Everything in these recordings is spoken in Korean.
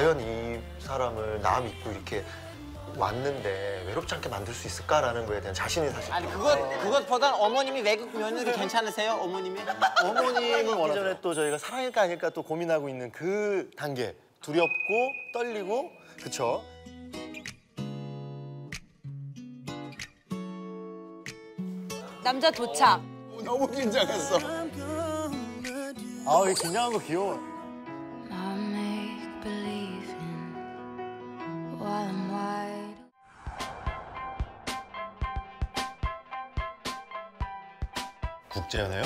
과연 이 사람을 나 믿고 이렇게 왔는데 외롭지 않게 만들 수 있을까라는 거에 대한 자신이 사실 아니 그것 그것보단 어머님이 외국 며느리 괜찮으세요? 어머님이? 어머님을 원하기 전에 또 저희가 사랑일까 아닐까 또 고민하고 있는 그 단계 두렵고 떨리고 그쵸? 남자 도착. 너무 긴장했어. 아이 긴장한 거 귀여워 국제연애요?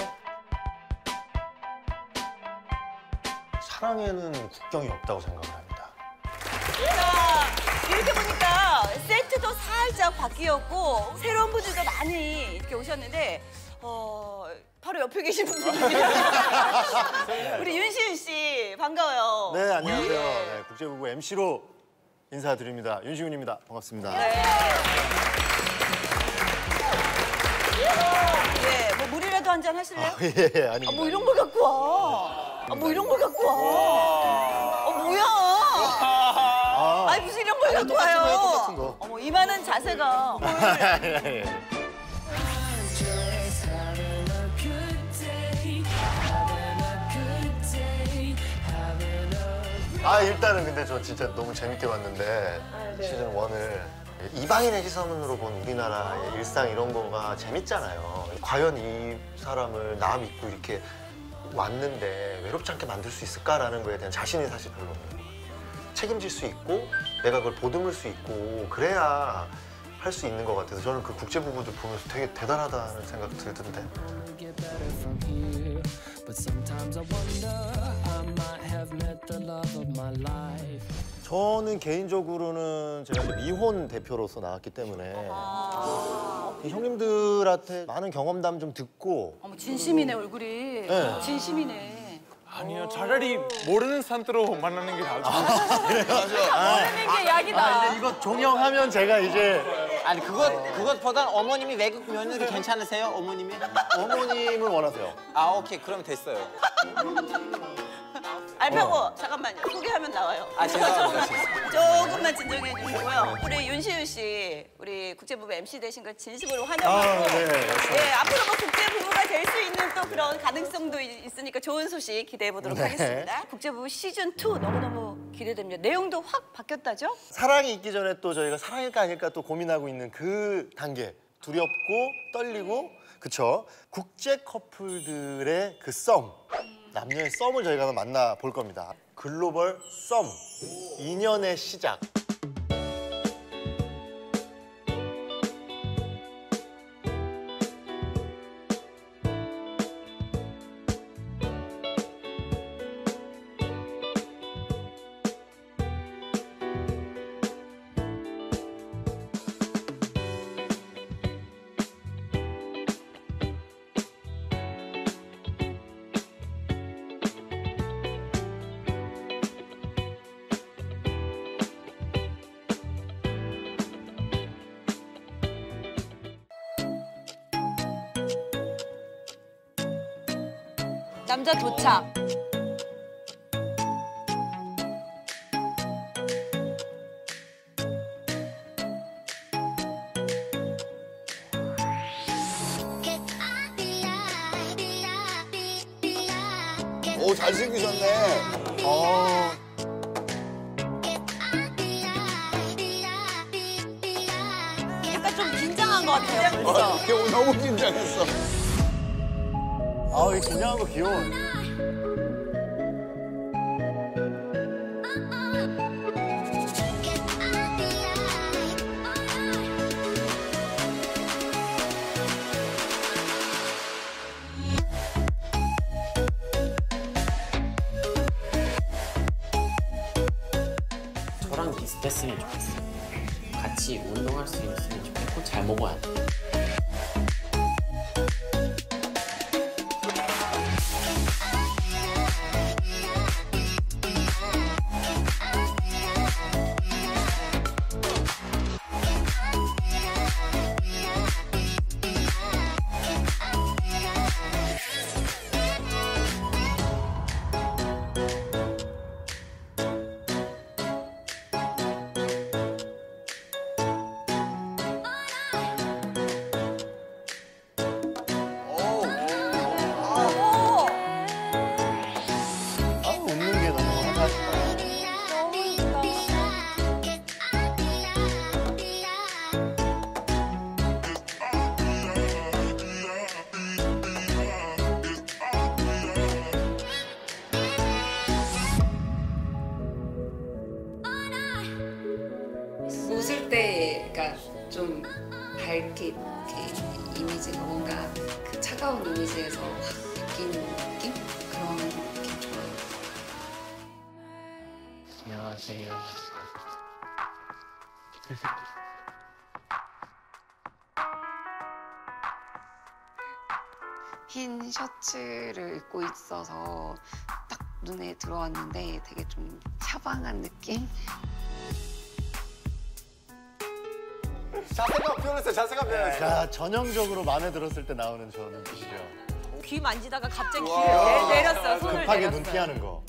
사랑에는 국경이 없다고 생각을 합니다 자, 이렇게 보니까 세트도 살짝 바뀌었고 새로운 분들도 많이 이렇게 오셨는데 어, 바로 옆에 계신 분들이에요. 우리 윤시윤 씨 반가워요. 네 안녕하세요 네, 국제부부 MC로 인사드립니다 윤시훈입니다 반갑습니다 네. 네, 한 잔 하실래요? 예, 예 아, 아닙니다 뭐 이런 걸 갖고 와. 아, 뭐 이런 걸 갖고 와. 어, 뭐야. 아, 아니, 무슨 이런 걸 갖고 와요. 거예요, 똑같은 거. 어머, 이만한 자세가. 예, 예. 아 일단은 근데 저 진짜 너무 재밌게 봤는데 시즌 1을 이방인의 시선으로 본 우리나라의 일상 이런 거가 재밌잖아요. 과연 이 사람을 나 믿고 이렇게 왔는데 외롭지 않게 만들 수 있을까라는 거에 대한 자신이 사실 별로 없는 거예요. 책임질 수 있고 내가 그걸 보듬을 수 있고 그래야 할 수 있는 것 같아서 저는 그 국제 부부들 보면서 되게 대단하다는 생각 들던데. But sometimes I wonder I might have met the love of my life. 저는 개인적으로는 제가 이제 미혼 대표로서 나왔기 때문에 이 형님들한테 많은 경험담 좀 듣고 어머, 진심이네, 얼굴이. 네. 진심이네. 아니요, 차라리 모르는 사람들로 만나는 게 나을 것 모르는 게 약이다. 아, 이제 이거 종영하면 제가 이제 아니 그것 그것보단 어머님이 외국 며느리 괜찮으세요? 어머님이? 어머님을 원하세요. 아 오케이 그럼 됐어요. 알파고 잠깐만요. 소개하면 나와요. 아 죄송합니다. 조금만 진정해 주시고요. 우리 윤시윤 씨, 우리 국제부부 MC 되신 걸 진심으로 환영하고, 아, 네. 예, 앞으로 뭐 국제부부가 될 수 있는 또 그런 가능성도 있- 있으니까 좋은 소식 기대해 보도록 네. 하겠습니다. 국제부부 시즌 2 너무 너무 기대됩니다. 내용도 확 바뀌었다죠? 사랑이 있기 전에 또 저희가 사랑일까 아닐까 또 고민하고 있는 그 단계 두렵고 떨리고 그쵸? 국제 커플들의 그 썸. 남녀의 썸을 저희가 한번 만나 볼 겁니다. 글로벌 썸. 인연의 시작. 남자 도착. 오 잘생기셨네. 어, 약간 좀 긴장한 것 같아요. 벌써. 어, 이거 너무 긴장했어. 아, 이 긴장한 거 귀여워. 저랑 비슷했으면 좋겠어. 같이 운동할 수 있으면 좋겠고 잘 먹어야 돼. 밝게 이렇게 이미지가 뭔가 그 차가운 이미지에서 확 바뀌는 느낌? 그런 느낌 좋아요. 안녕하세요. 흰 셔츠를 입고 있어서 딱 눈에 들어왔는데 되게 좀 샤방한 느낌? 자세가 변했어요. 자세가 변했어요. 자, 전형적으로 마음에 들었을 때 나오는 저 눈빛이죠. 귀 만지다가 갑자기 우와. 귀를 내, 내렸어. 손을 급하게 내렸어요. 눈 피하는 거.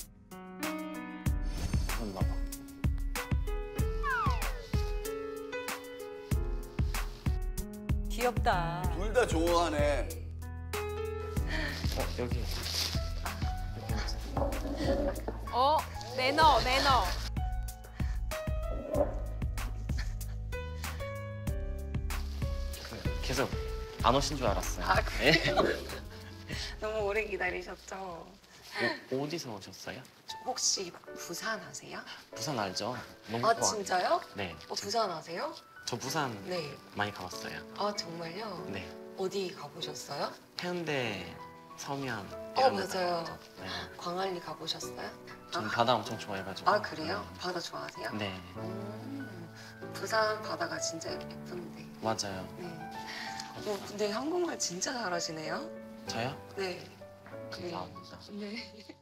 한번 봐봐. 귀엽다. 둘 다 좋아하네. 어, 여기. 어 매너 매너. 계속 안 오신 줄 알았어요. 아, 예? 너무 오래 기다리셨죠? 오, 어디서 오셨어요? 혹시 부산 아세요? 부산 알죠? 너무 아 좋아. 진짜요? 네. 어, 저, 부산 아세요? 저 부산 네. 많이 가봤어요. 아 정말요? 네. 어디 가보셨어요? 해운대, 서면. 어 이런 데 맞아요. 가봤죠. 네. 광안리 가보셨어요? 저는 바다 엄청 좋아해가지고. 아 그래요? 바다 좋아하세요? 네. 음, 부산 바다가 진짜 예쁜데. 맞아요. 네. 어, 근데 한국말 진짜 잘하시네요. 저요? 네. 감사합니다. 네.